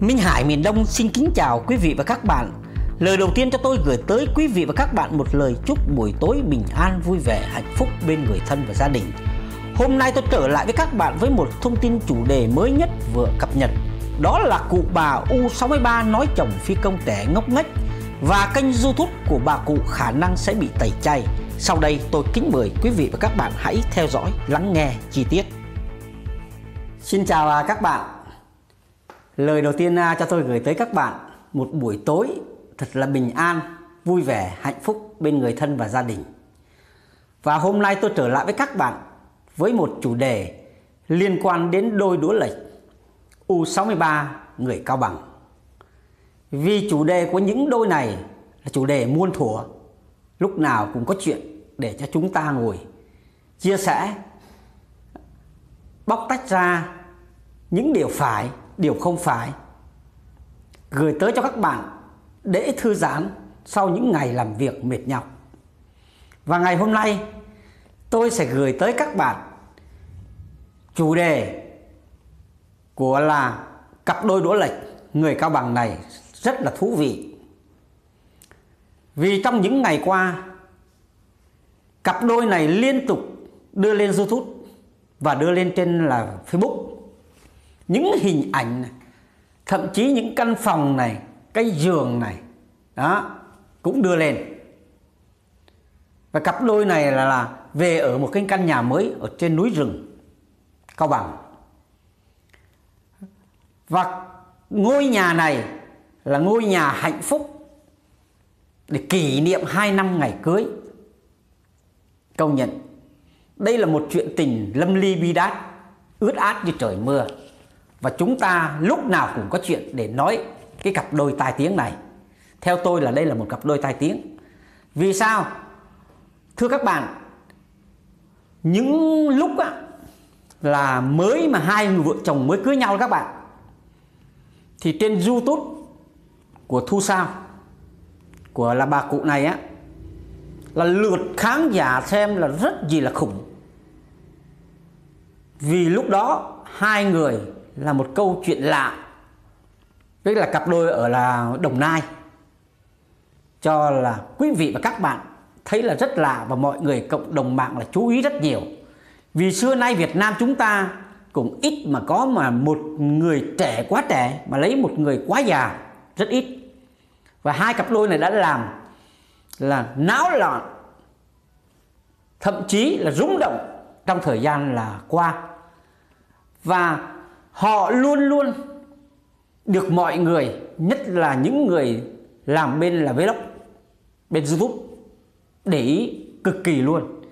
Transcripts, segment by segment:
Minh Hải miền Đông xin kính chào quý vị và các bạn. Lời đầu tiên cho tôi gửi tới quý vị và các bạn một lời chúc buổi tối bình an, vui vẻ, hạnh phúc bên người thân và gia đình. Hôm nay tôi trở lại với các bạn với một thông tin chủ đề mới nhất vừa cập nhật. Đó là cụ bà U63 nói chồng phi công trẻ ngốc nghếch và kênh YouTube của bà cụ khả năng sẽ bị tẩy chay. Sau đây tôi kính mời quý vị và các bạn hãy theo dõi, lắng nghe chi tiết. Xin chào à, các bạn. Lời đầu tiên à, cho tôi gửi tới các bạn một buổi tối thật là bình an, vui vẻ, hạnh phúc bên người thân và gia đình. Và hôm nay tôi trở lại với các bạn với một chủ đề liên quan đến đôi đũa lệch U63 người Cao Bằng. Vì chủ đề của những đôi này là chủ đề muôn thuở, lúc nào cũng có chuyện để cho chúng ta ngồi chia sẻ, bóc tách ra những điều phải, điều không phải, gửi tới cho các bạn để thư giãn sau những ngày làm việc mệt nhọc. Và ngày hôm nay tôi sẽ gửi tới các bạn chủ đề của là cặp đôi đũa lệch người Cao Bằng này rất là thú vị. Vì trong những ngày qua cặp đôi này liên tục đưa lên YouTube và đưa lên trên là Facebook những hình ảnh này, thậm chí những căn phòng này cái giường này đó cũng đưa lên. Và cặp đôi này là, là về ở một cái căn nhà mới ở trên núi rừng cao bằng. Và ngôi nhà này là ngôi nhà hạnh phúc để kỷ niệm 2 năm ngày cưới. Công nhận đây là một chuyện tình lâm ly bi đát ướt át như trời mưa và chúng ta lúc nào cũng có chuyện để nói cái cặp đôi tai tiếng này. Theo tôi là đây là một cặp đôi tai tiếng. Vì sao? Thưa các bạn những lúc á, là mới mà hai người vợ chồng mới cưới nhau các bạn thì trên youtube của thu sao của là bà cụ này á là lượt khán giả xem là rất gì là khủng. Vì lúc đó hai người là một câu chuyện lạ. Tức là cặp đôi ở là Đồng Nai. Cho là quý vị và các bạn thấy là rất lạ và mọi người cộng đồng mạng là chú ý rất nhiều. Vì xưa nay Việt Nam chúng ta cũng ít mà có mà một người trẻ quá trẻ mà lấy một người quá già, rất ít. Và hai cặp đôi này đã làm là náo loạn, thậm chí là rúng động trong thời gian là qua. Và họ luôn luôn được mọi người, nhất là những người làm bên là vlog, bên youtube, để ý cực kỳ luôn.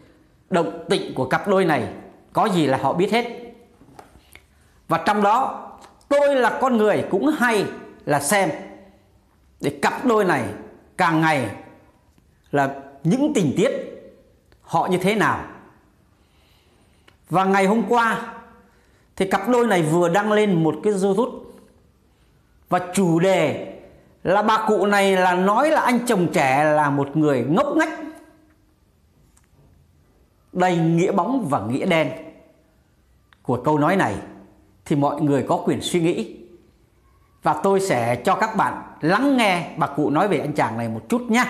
Động tĩnh của cặp đôi này có gì là họ biết hết. Và trong đó, tôi là con người cũng hay là xem. Để cặp đôi này càng ngày là những tình tiết họ như thế nào. Và ngày hôm qua thì cặp đôi này vừa đăng lên một cái youtube và chủ đề là bà cụ này là nói là anh chồng trẻ là một người ngốc nghếch, đầy nghĩa bóng và nghĩa đen. Của câu nói này thì mọi người có quyền suy nghĩ. Và tôi sẽ cho các bạn lắng nghe bà cụ nói về anh chàng này một chút nhé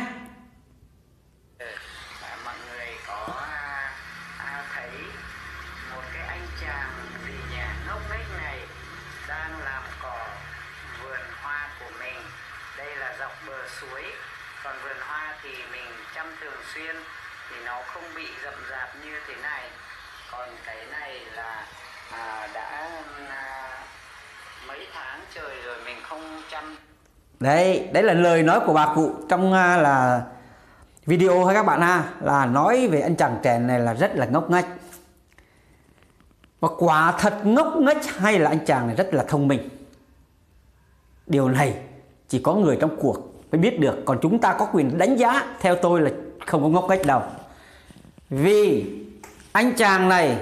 còn hoa thì mình chăm thường xuyên thì nó không bị rậm rạp như thế này. Còn cái này là à, đã à, mấy tháng trời rồi mình không chăm. Đấy đấy là lời nói của bà cụ trong à, là video hay các bạn ha là nói về anh chàng trẻ này là rất là ngốc nghếch. Và quả thật ngốc nghếch hay là anh chàng này rất là thông minh. Điều này chỉ có người trong cuộc mới biết được. Còn chúng ta có quyền đánh giá, theo tôi là không có ngốc nghếch đâu. Vì anh chàng này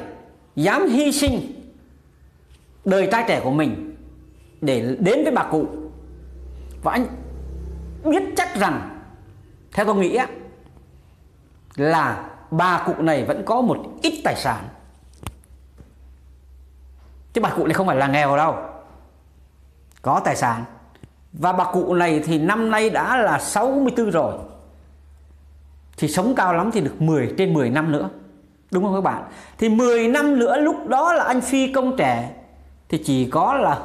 dám hy sinh đời trai trẻ của mình để đến với bà cụ. Và anh biết chắc rằng, theo tôi nghĩ là bà cụ này vẫn có một ít tài sản. Chứ bà cụ này không phải là nghèo đâu. Có tài sản và bà cụ này thì năm nay đã là 64 rồi. Thì sống cao lắm thì được 10 trên 10 năm nữa. Đúng không các bạn? Thì 10 năm nữa lúc đó là anh phi công trẻ, thì chỉ có là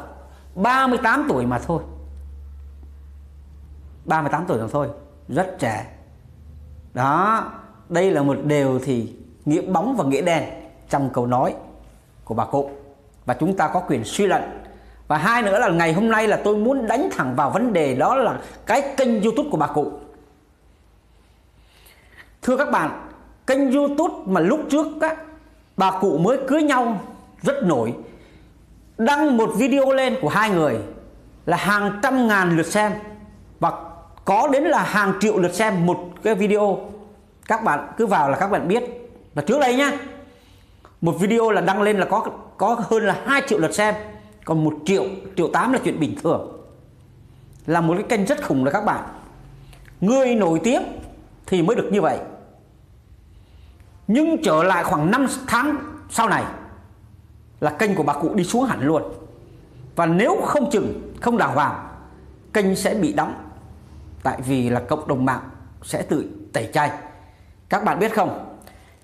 38 tuổi mà thôi. 38 tuổi mà thôi, rất trẻ. Đó, đây là một điều thì nghĩa bóng và nghĩa đen trong câu nói của bà cụ. Và chúng ta có quyền suy luận và hai nữa là ngày hôm nay là tôi muốn đánh thẳng vào vấn đề đó là cái kênh youtube của bà cụ. Thưa các bạn kênh youtube mà lúc trước á, bà cụ mới cưới nhau rất nổi. Đăng một video lên của hai người là hàng trăm ngàn lượt xem. Và có đến là hàng triệu lượt xem một cái video. Các bạn cứ vào là các bạn biết. Và trước đây nhá một video là đăng lên là có có hơn là 2 triệu lượt xem còn một triệu triệu tám là chuyện bình thường. Là một cái kênh rất khủng là các bạn. Người nổi tiếng thì mới được như vậy. Nhưng trở lại khoảng 5 tháng sau này là kênh của bà cụ đi xuống hẳn luôn. Và nếu không chừng, không đào hoàng, kênh sẽ bị đóng. Tại vì là cộng đồng mạng sẽ tự tẩy chay. Các bạn biết không?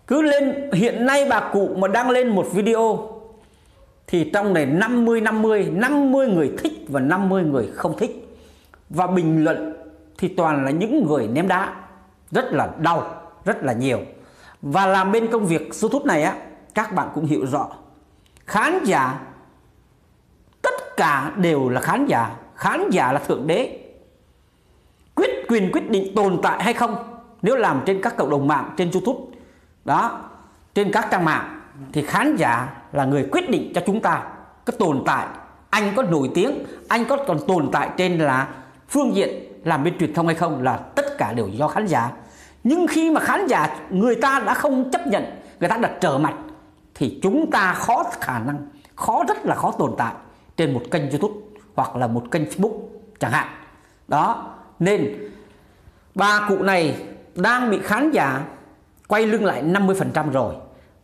Cứ lên, hiện nay bà cụ mà đăng lên một video thì trong này 50 50 50 người thích và 50 người không thích. Và bình luận thì toàn là những người ném đá. Rất là đau, rất là nhiều. Và làm bên công việc YouTube này á, các bạn cũng hiểu rõ. Khán giả, tất cả đều là khán giả. Khán giả là thượng đế. Quyết quyền, quyết định tồn tại hay không? Nếu làm trên các cộng đồng mạng, trên YouTube, đó, trên các trang mạng, thì khán giả là người quyết định cho chúng ta cái tồn tại. Anh có nổi tiếng, anh có còn tồn tại trên là phương diện làm bên truyền thông hay không là tất cả đều do khán giả. Nhưng khi mà khán giả, người ta đã không chấp nhận, người ta đã trở mặt, thì chúng ta khó khả năng, khó rất là khó tồn tại trên một kênh youtube hoặc là một kênh facebook chẳng hạn. Đó, nên ba cụ này đang bị khán giả quay lưng lại 50% rồi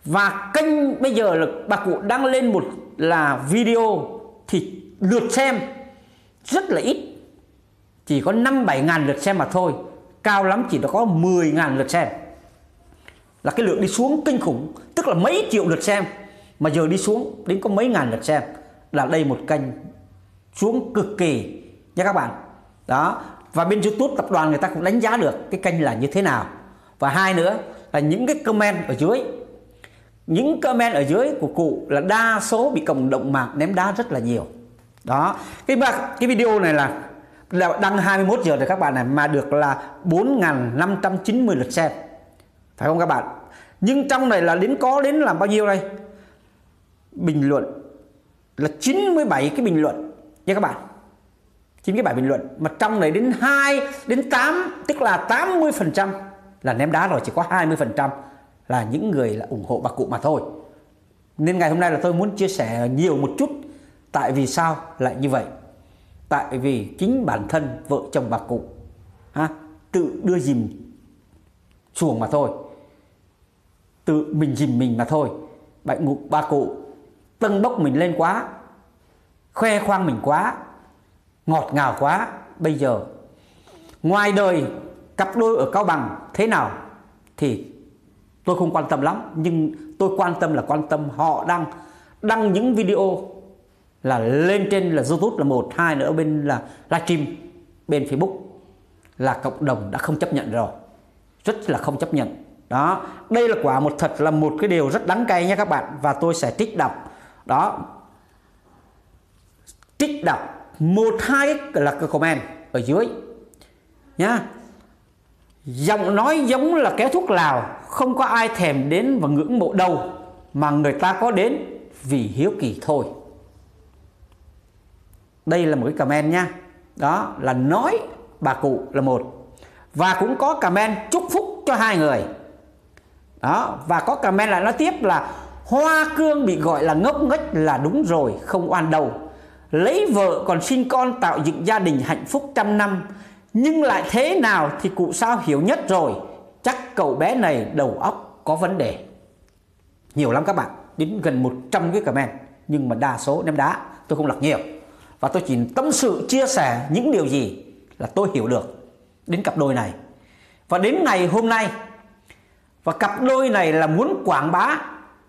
và kênh bây giờ là bà cụ đăng lên một là video thì lượt xem, rất là ít. Chỉ có 5 7 ngàn lượt xem mà thôi, cao lắm chỉ có 10 ngàn lượt xem. Là cái lượng đi xuống kinh khủng, tức là mấy triệu lượt xem. Mà giờ đi xuống đến có mấy ngàn lượt xem, là đây một kênh xuống cực kỳ nha các bạn. Đó, và bên YouTube tập đoàn người ta cũng đánh giá được cái kênh là như thế nào. Và hai nữa là những cái comment ở dưới những comment ở dưới của cụ là đa số bị cộng đồng mạng ném đá rất là nhiều. Đó. Cái cái video này là, là đăng 21 giờ rồi các bạn này mà được là 4.590 lượt xem. Phải không các bạn? Nhưng trong này là đến có đến là bao nhiêu đây? Bình luận. Là 97 cái bình luận. Nha các bạn. 97 bình luận. Mà trong này đến 2 đến 8 tức là 80 phần trăm là ném đá rồi chỉ có 20 phần trăm là những người là ủng hộ bà cụ mà thôi. Nên ngày hôm nay là tôi muốn chia sẻ nhiều một chút tại vì sao lại như vậy. Tại vì chính bản thân vợ chồng bà cụ ha, tự đưa dìm chuồng mà thôi. Tự mình dìm mình mà thôi. Bệnh ngục bà cụ tâng bốc mình lên quá khoe khoang mình quá ngọt ngào quá. Bây giờ ngoài đời cặp đôi ở cao bằng thế nào thì tôi không quan tâm lắm, nhưng tôi quan tâm là quan tâm họ đang đăng những video là lên trên là youtube là một, hai nữa, bên là livestream, bên facebook là cộng đồng đã không chấp nhận rồi. Rất là không chấp nhận. Đó, đây là quả một thật là một cái điều rất đắng cay nha các bạn, và tôi sẽ trích đọc. Đó, trích đọc một, hai là cái comment ở dưới nhá giọng nói giống là kéo thuốc lào, không có ai thèm đến và ngưỡng mộ đâu, mà người ta có đến vì hiếu kỳ thôi. Đây là một cái comment nha. Đó là nói bà cụ là một. Và cũng có comment chúc phúc cho hai người. Đó, và có comment lại nói tiếp là hoa cương bị gọi là ngốc nghếch là đúng rồi, không oan đâu. Lấy vợ còn sinh con tạo dựng gia đình hạnh phúc trăm năm nhưng lại thế nào thì cụ sao hiểu nhất rồi? Chắc cậu bé này đầu óc có vấn đề. Nhiều lắm các bạn, đến gần 100 cái comment, nhưng mà đa số ném đá, tôi không lọc nhiều. Và tôi chỉ tâm sự, chia sẻ những điều gì là tôi hiểu được đến cặp đôi này. Và đến ngày hôm nay, và cặp đôi này là muốn quảng bá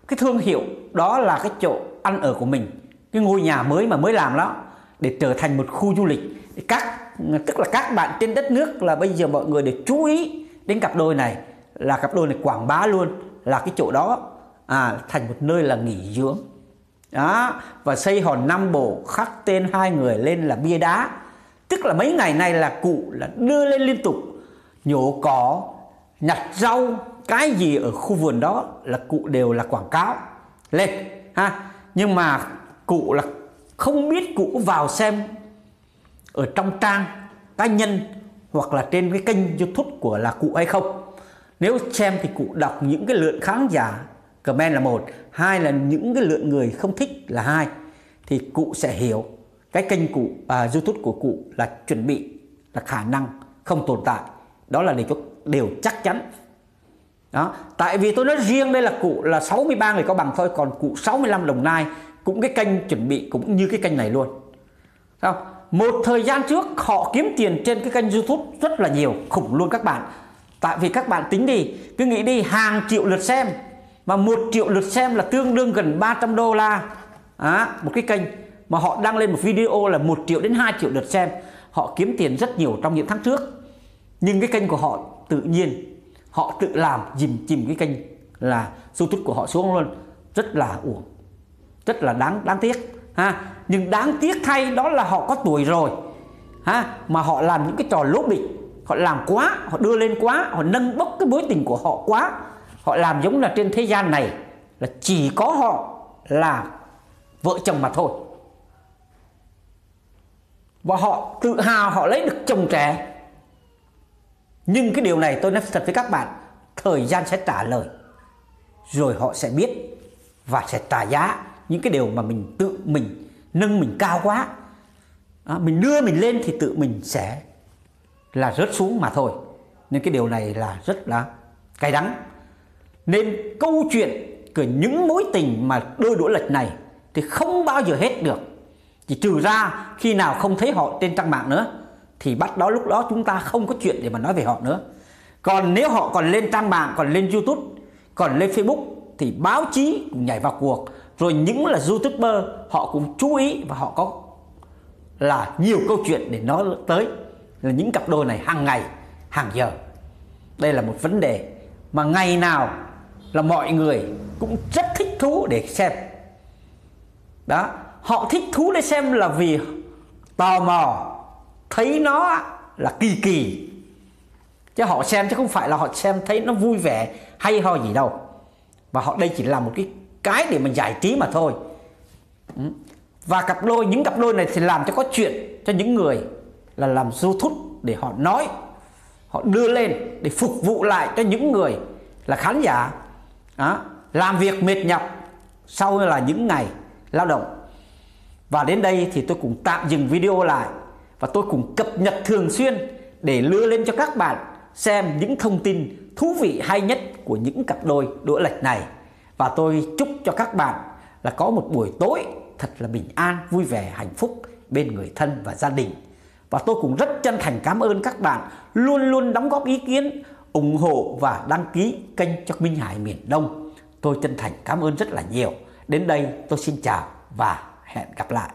cái thương hiệu, đó là cái chỗ ăn ở của mình, cái ngôi nhà mới mà mới làm đó, để trở thành một khu du lịch các tức là các bạn trên đất nước là bây giờ mọi người để chú ý đến cặp đôi này là cặp đôi này quảng bá luôn là cái chỗ đó à, thành một nơi là nghỉ dưỡng. Đó và xây hòn năm bộ khắc tên hai người lên là bia đá. Tức là mấy ngày này là cụ là đưa lên liên tục nhổ cỏ nhặt rau cái gì ở khu vườn đó là cụ đều là quảng cáo lên ha. Nhưng mà cụ là không biết cụ vào xem ở trong trang cá nhân hoặc là trên cái kênh youtube của là cụ hay không. Nếu xem thì cụ đọc những cái lượng khán giả comment là một hai là những cái lượng người không thích là hai thì cụ sẽ hiểu cái kênh cụ à, youtube của cụ là chuẩn bị là khả năng không tồn tại. Đó là để cho đều chắc chắn. Đó tại vì tôi nói riêng đây là cụ là 63 người có bằng thôi còn cụ 65 đồng nai cũng cái kênh chuẩn bị cũng như cái kênh này luôn. Không? Một thời gian trước họ kiếm tiền trên cái kênh youtube rất là nhiều khủng luôn các bạn. Tại vì các bạn tính đi cứ nghĩ đi hàng triệu lượt xem. Và một triệu lượt xem là tương đương gần 300 đô la à, một cái kênh. Mà họ đăng lên một video là một triệu đến 2 triệu lượt xem. Họ kiếm tiền rất nhiều trong những tháng trước. Nhưng cái kênh của họ tự nhiên họ tự làm dìm chìm cái kênh là youtube của họ xuống luôn. Rất là uổng rất là đáng đáng tiếc ha? Nhưng đáng tiếc thay đó là họ có tuổi rồi. Ha? Mà họ làm những cái trò lố bịch. Họ làm quá, họ đưa lên quá, họ nâng bốc cái mối tình của họ quá. Họ làm giống là trên thế gian này, là chỉ có họ là vợ chồng mà thôi. Và họ tự hào họ lấy được chồng trẻ. Nhưng cái điều này tôi nói thật với các bạn, thời gian sẽ trả lời. Rồi họ sẽ biết và sẽ trả giá những cái điều mà mình tự mình nâng mình cao quá. À, mình đưa mình lên thì tự mình sẽ là rớt xuống mà thôi. Nên cái điều này là rất là cay đắng. Nên câu chuyện của những mối tình mà đôi đũa lệch này thì không bao giờ hết được. Chỉ trừ ra khi nào không thấy họ trên trang mạng nữa thì bắt đó lúc đó chúng ta không có chuyện để mà nói về họ nữa. Còn nếu họ còn lên trang mạng còn lên youtube còn lên facebook thì báo chí cũng nhảy vào cuộc rồi những là youtuber, họ cũng chú ý và họ có là nhiều câu chuyện để nói tới. Là những cặp đôi này hàng ngày, hàng giờ. Đây là một vấn đề mà ngày nào là mọi người cũng rất thích thú để xem. Đó, họ thích thú để xem là vì tò mò, thấy nó là kỳ kỳ. Chứ họ xem chứ không phải là họ xem thấy nó vui vẻ hay ho gì đâu. Và họ, đây chỉ là một cái cái để mình giải trí mà thôi. Ừ. Và cặp đôi những cặp đôi này thì làm cho có chuyện cho những người là làm du youtube để họ nói họ đưa lên để phục vụ lại cho những người là khán giả. Đó, làm việc mệt nhọc sau là những ngày lao động. Và đến đây thì tôi cũng tạm dừng video lại và tôi cũng cập nhật thường xuyên để đưa lên cho các bạn xem những thông tin thú vị hay nhất của những cặp đôi đũa lệch này và tôi chúc cho các bạn là có một buổi tối thật là bình an, vui vẻ, hạnh phúc bên người thân và gia đình. Và tôi cũng rất chân thành cảm ơn các bạn luôn luôn đóng góp ý kiến, ủng hộ và đăng ký kênh cho Minh Hải miền Đông. Tôi chân thành cảm ơn rất là nhiều. Đến đây tôi xin chào và hẹn gặp lại.